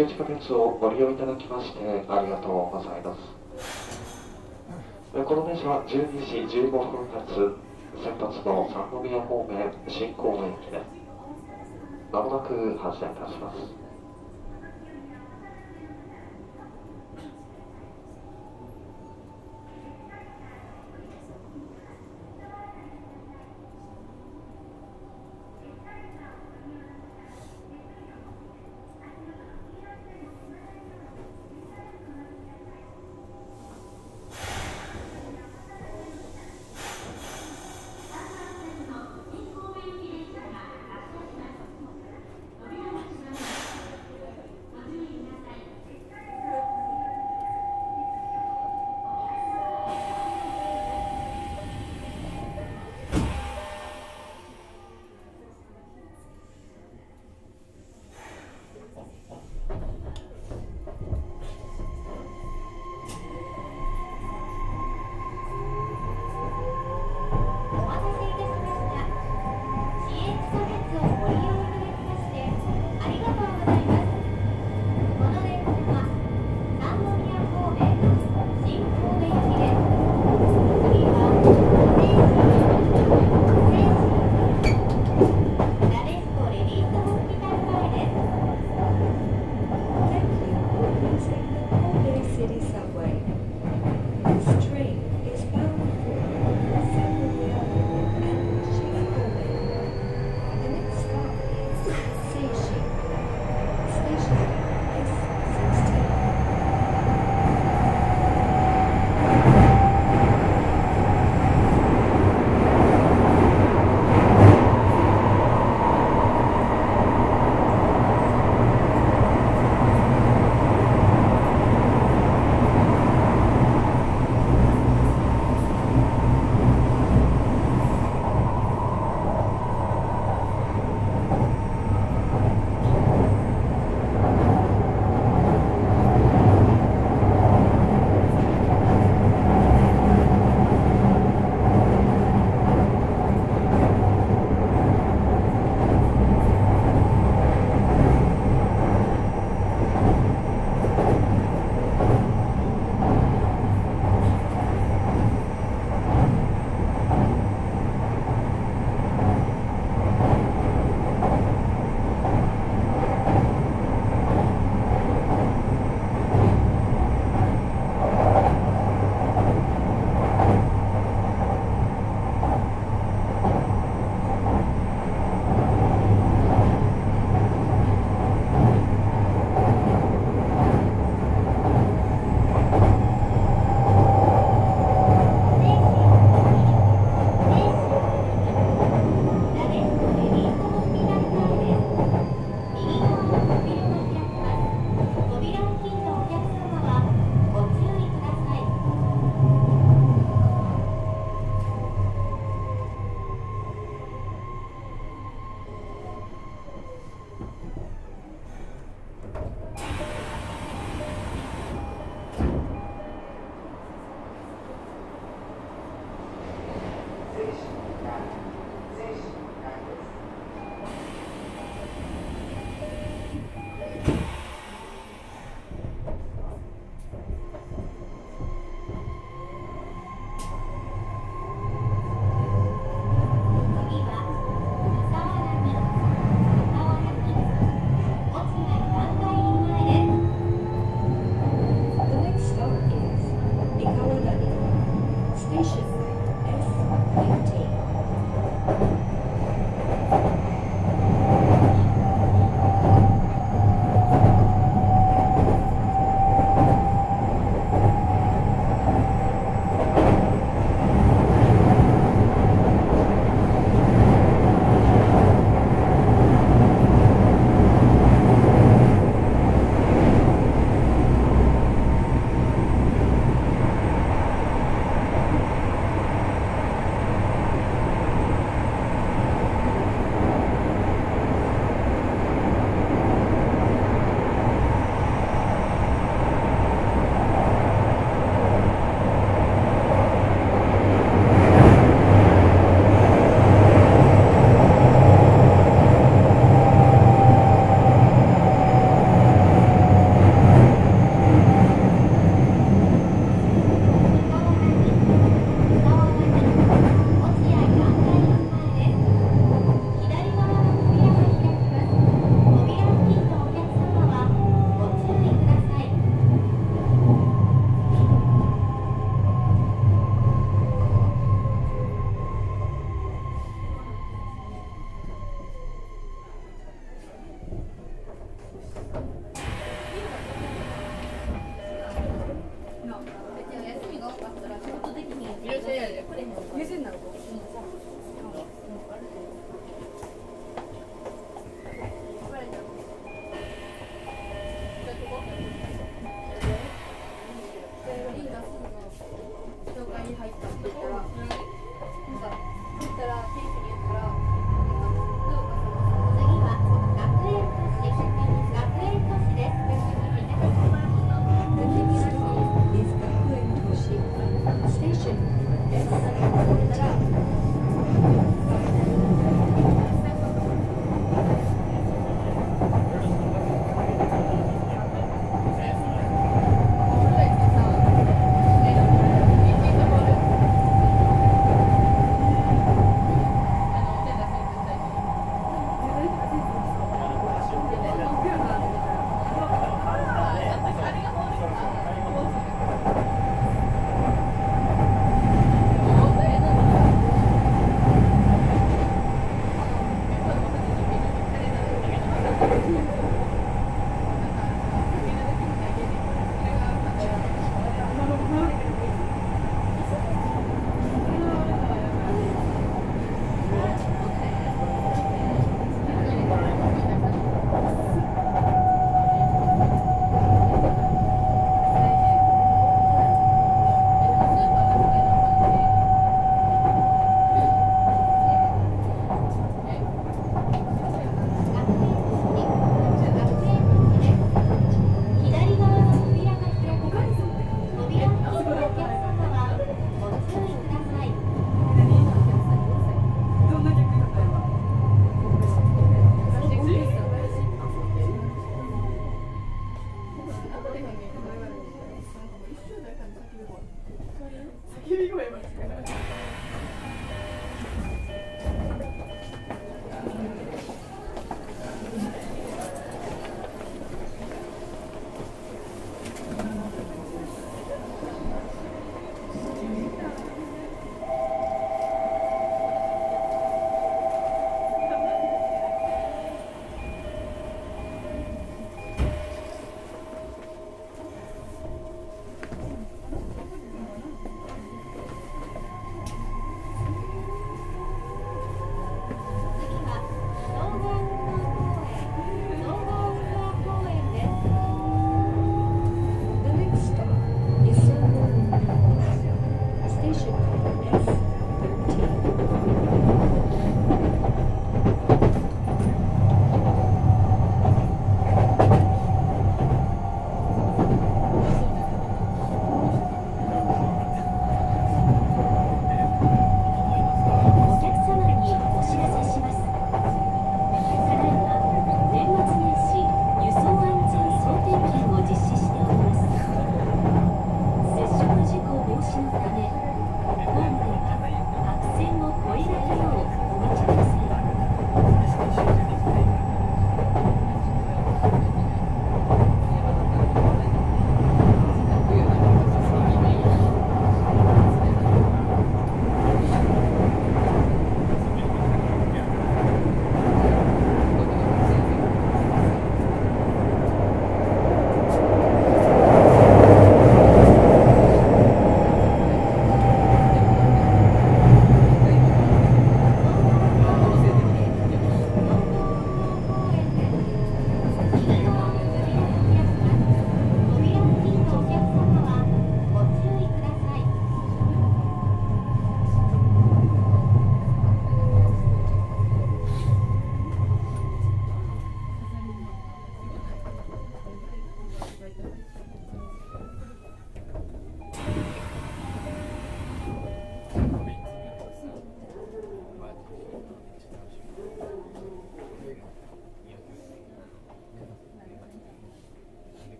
西地下鉄をご利用いただきましてありがとうございます。この電車は12時15分発先発の三宮方面新港駅でまもなく発車いたします。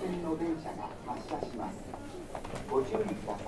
線の電車が発車します。ご注意ください。